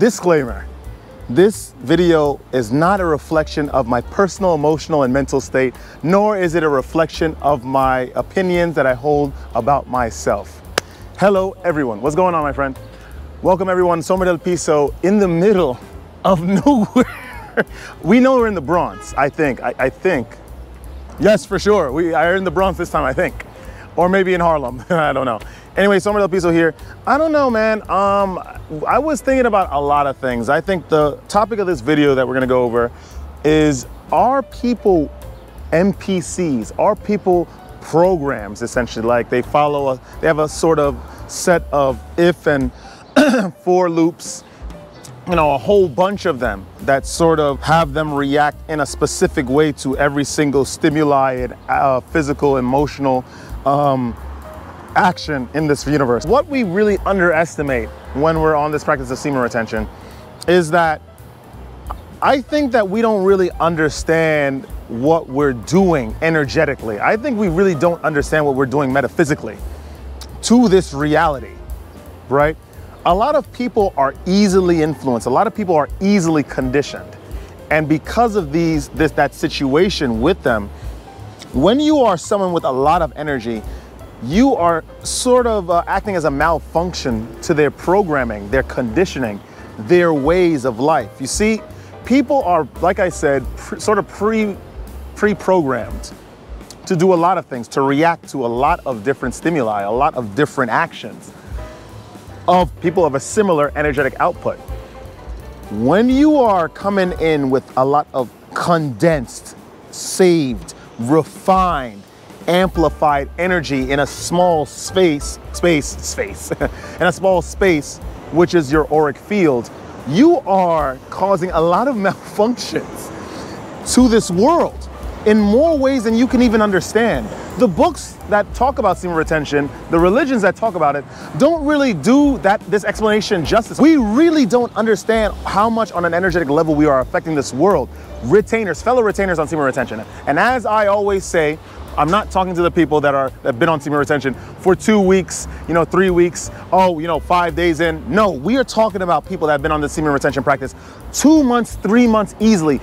Disclaimer. This video is not a reflection of my personal, emotional, and mental state, nor is it a reflection of my opinions that I hold about myself. Hello, everyone. What's going on, my friend? Welcome, everyone. Sombra del Piso in the middle of nowhere. we know we're in the Bronx, I think. I, I think. Yes, for sure. We are in the Bronx this time, I think. Or maybe in Harlem. I don't know. Anyway, Sombra del Piso here. I don't know, man. Um, I was thinking about a lot of things. I think the topic of this video that we're gonna go over is are people NPCs? Are people programs essentially? Like they follow a, they have a sort of set of if and for loops, you know, a whole bunch of them that sort of have them react in a specific way to every single stimuli and uh, physical, emotional, um, action in this universe. What we really underestimate when we're on this practice of semen retention is that I think that we don't really understand what we're doing energetically. I think we really don't understand what we're doing metaphysically to this reality, right? A lot of people are easily influenced. A lot of people are easily conditioned. And because of these, this, that situation with them, when you are someone with a lot of energy, you are sort of uh, acting as a malfunction to their programming, their conditioning, their ways of life. You see, people are, like I said, sort of pre pre-programmed to do a lot of things, to react to a lot of different stimuli, a lot of different actions of people of a similar energetic output. When you are coming in with a lot of condensed, saved, refined, amplified energy in a small space, space, space, in a small space, which is your auric field, you are causing a lot of malfunctions to this world in more ways than you can even understand. The books that talk about semen retention, the religions that talk about it, don't really do that this explanation justice. We really don't understand how much on an energetic level we are affecting this world. Retainers, fellow retainers on semen retention. And as I always say, I'm not talking to the people that are that have been on semen retention for two weeks, you know, three weeks, oh, you know, five days in. No, we are talking about people that have been on the semen retention practice two months, three months easily.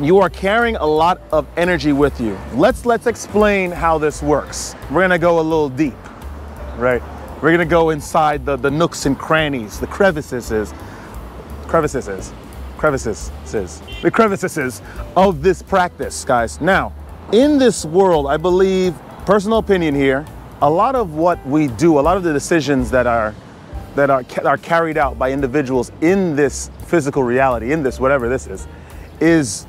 You are carrying a lot of energy with you. Let's let's explain how this works. We're gonna go a little deep, right? We're gonna go inside the, the nooks and crannies, the crevices, is crevices, crevices, the crevices of this practice, guys. Now, in this world, I believe, personal opinion here, a lot of what we do, a lot of the decisions that are that are, are carried out by individuals in this physical reality, in this whatever this is, is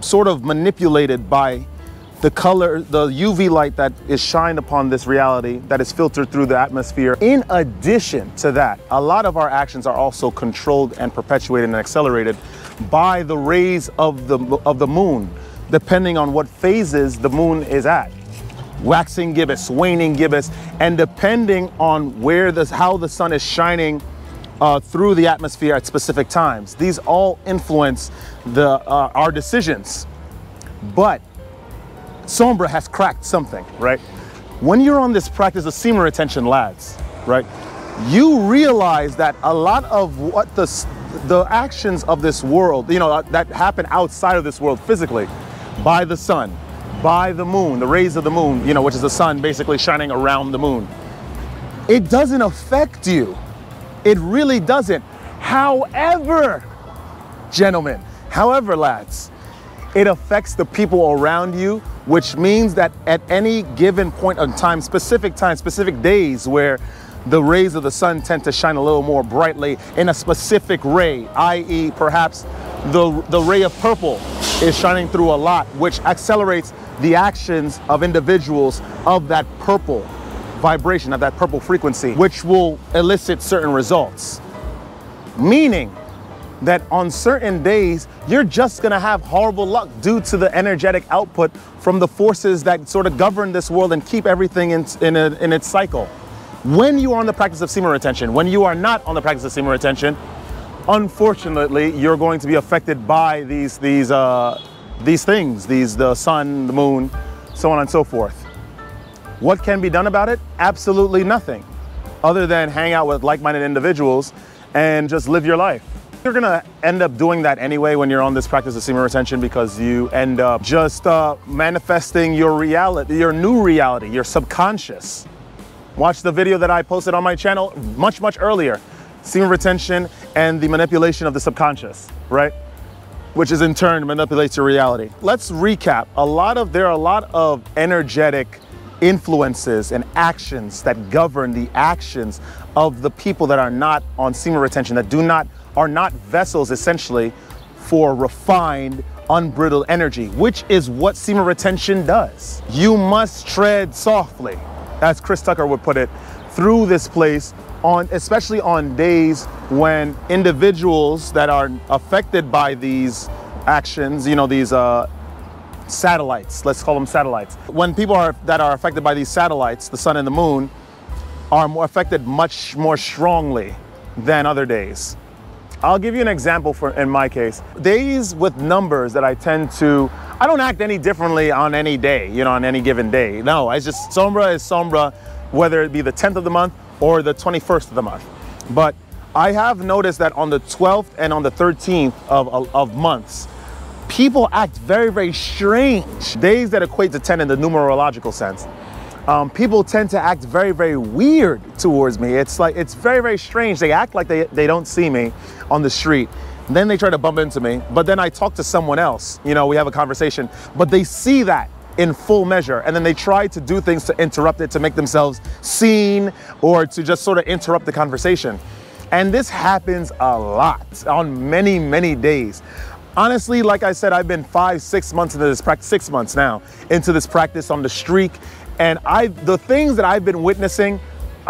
sort of manipulated by the color, the UV light that is shined upon this reality that is filtered through the atmosphere. In addition to that, a lot of our actions are also controlled and perpetuated and accelerated by the rays of the, of the moon, depending on what phases the moon is at. Waxing gibbous, waning gibbous, and depending on where the, how the sun is shining uh, through the atmosphere at specific times. These all influence the, uh, our decisions. But Sombra has cracked something, right? When you're on this practice of semen retention, lads, right? You realize that a lot of what the, the actions of this world, you know, that happen outside of this world physically, by the sun, by the moon, the rays of the moon, you know, which is the sun basically shining around the moon. It doesn't affect you. It really doesn't. However, gentlemen, however, lads, it affects the people around you, which means that at any given point in time, specific time, specific days where the rays of the sun tend to shine a little more brightly in a specific ray, i.e. perhaps the, the ray of purple is shining through a lot, which accelerates the actions of individuals of that purple vibration, of that purple frequency, which will elicit certain results. Meaning that on certain days, you're just gonna have horrible luck due to the energetic output from the forces that sort of govern this world and keep everything in, in, a, in its cycle. When you are on the practice of semen retention, when you are not on the practice of semen retention, unfortunately, you're going to be affected by these, these, uh, these things, these, the sun, the moon, so on and so forth. What can be done about it? Absolutely nothing, other than hang out with like-minded individuals and just live your life. You're gonna end up doing that anyway when you're on this practice of semen retention because you end up just uh, manifesting your reality, your new reality, your subconscious. Watch the video that I posted on my channel much, much earlier. Semen retention and the manipulation of the subconscious, right? Which is in turn manipulates your reality. Let's recap. A lot of, there are a lot of energetic influences and actions that govern the actions of the people that are not on semen retention, that do not are not vessels essentially for refined, unbridled energy, which is what semen retention does. You must tread softly, as Chris Tucker would put it, through this place on especially on days when individuals that are affected by these actions, you know, these uh, satellites, let's call them satellites. When people are that are affected by these satellites, the sun and the moon, are more affected much more strongly than other days. I'll give you an example for in my case. Days with numbers that I tend to, I don't act any differently on any day, you know, on any given day. No, it's just Sombra is Sombra, whether it be the 10th of the month or the 21st of the month. But I have noticed that on the 12th and on the 13th of, of, of months, people act very, very strange. Days that equate to 10 in the numerological sense um, people tend to act very, very weird towards me. It's like, it's very, very strange. They act like they, they don't see me on the street. Then they try to bump into me, but then I talk to someone else. You know, we have a conversation, but they see that in full measure. And then they try to do things to interrupt it, to make themselves seen, or to just sort of interrupt the conversation. And this happens a lot on many, many days. Honestly, like I said, I've been five, six months into this practice, six months now into this practice on the streak. And I, the things that I've been witnessing,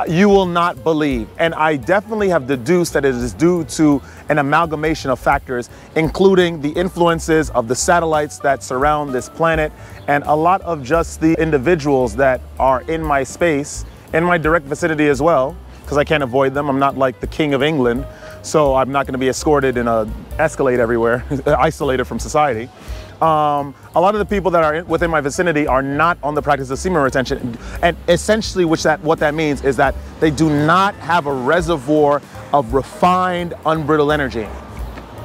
you will not believe. And I definitely have deduced that it is due to an amalgamation of factors, including the influences of the satellites that surround this planet and a lot of just the individuals that are in my space, in my direct vicinity as well, because I can't avoid them. I'm not like the King of England, so I'm not going to be escorted in a Escalade everywhere, isolated from society um, a lot of the people that are within my vicinity are not on the practice of semen retention. And essentially, which that what that means is that they do not have a reservoir of refined, unbridled energy.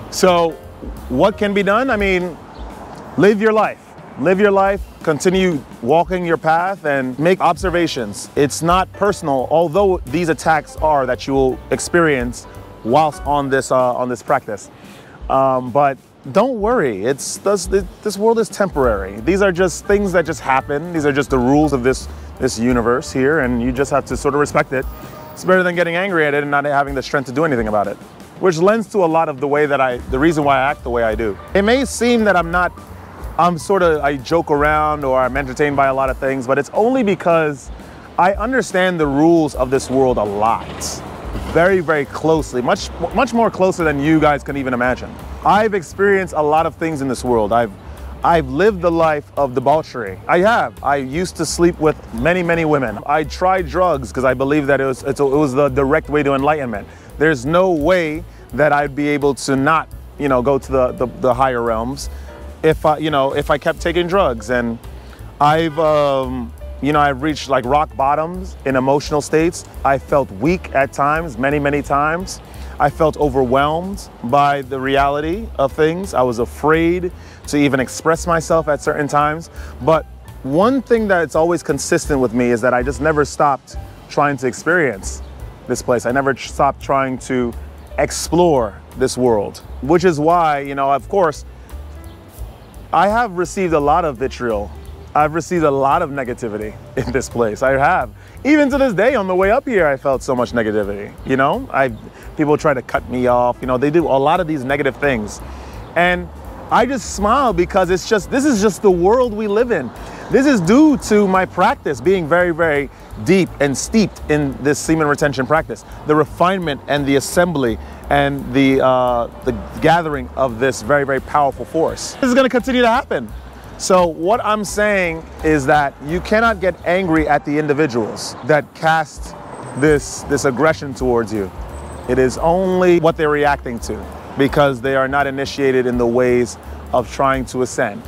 So what can be done? I mean, live your life. Live your life, continue walking your path and make observations. It's not personal, although these attacks are that you will experience whilst on this, uh, on this practice. Um, but don't worry. It's this, this world is temporary. These are just things that just happen. These are just the rules of this this universe here, and you just have to sort of respect it. It's better than getting angry at it and not having the strength to do anything about it. Which lends to a lot of the way that I, the reason why I act the way I do. It may seem that I'm not, I'm sort of, I joke around or I'm entertained by a lot of things, but it's only because I understand the rules of this world a lot very, very closely, much, much more closer than you guys can even imagine. I've experienced a lot of things in this world. I've, I've lived the life of debauchery. I have. I used to sleep with many, many women. I tried drugs because I believe that it was, it was the direct way to enlightenment. There's no way that I'd be able to not, you know, go to the, the, the higher realms if I, you know, if I kept taking drugs. And I've, um, you know, I've reached like rock bottoms in emotional states. I felt weak at times, many, many times. I felt overwhelmed by the reality of things. I was afraid to even express myself at certain times. But one thing that's always consistent with me is that I just never stopped trying to experience this place. I never stopped trying to explore this world, which is why, you know, of course, I have received a lot of vitriol I've received a lot of negativity in this place. I have. Even to this day, on the way up here, I felt so much negativity. You know, I people try to cut me off. You know, they do a lot of these negative things, and I just smile because it's just this is just the world we live in. This is due to my practice being very, very deep and steeped in this semen retention practice. The refinement and the assembly and the uh, the gathering of this very, very powerful force. This is going to continue to happen. So what I'm saying is that you cannot get angry at the individuals that cast this, this aggression towards you. It is only what they're reacting to because they are not initiated in the ways of trying to ascend.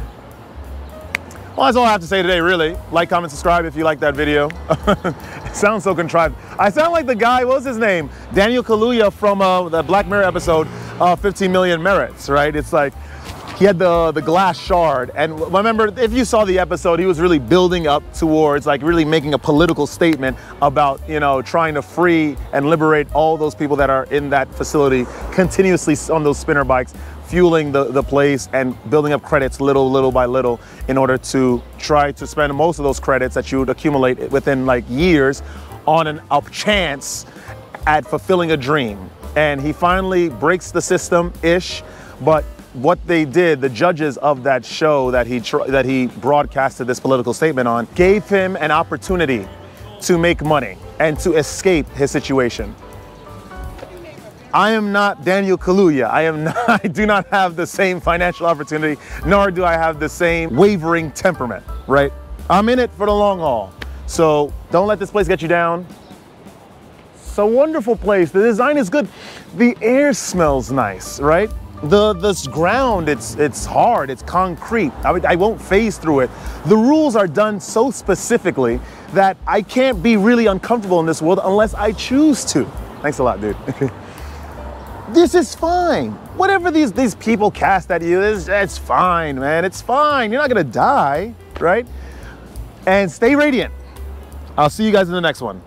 Well, that's all I have to say today, really. Like, comment, subscribe if you like that video. it sounds so contrived. I sound like the guy, what was his name? Daniel Kaluuya from uh, the Black Mirror episode, uh, 15 Million Merits, right? It's like, he had the, the glass shard. And remember, if you saw the episode, he was really building up towards like really making a political statement about, you know, trying to free and liberate all those people that are in that facility continuously on those spinner bikes fueling the, the place and building up credits little, little by little in order to try to spend most of those credits that you would accumulate within like years on an, a chance at fulfilling a dream. And he finally breaks the system-ish, but what they did, the judges of that show that he that he broadcasted this political statement on, gave him an opportunity to make money and to escape his situation. I am not Daniel Kaluuya. I am not, I do not have the same financial opportunity, nor do I have the same wavering temperament, right? I'm in it for the long haul. So don't let this place get you down. It's a wonderful place. The design is good. The air smells nice, right? The this ground, it's it's hard, it's concrete. I, I won't phase through it. The rules are done so specifically that I can't be really uncomfortable in this world unless I choose to. Thanks a lot, dude. this is fine. Whatever these, these people cast at you, is it's fine, man. It's fine. You're not gonna die, right? And stay radiant. I'll see you guys in the next one.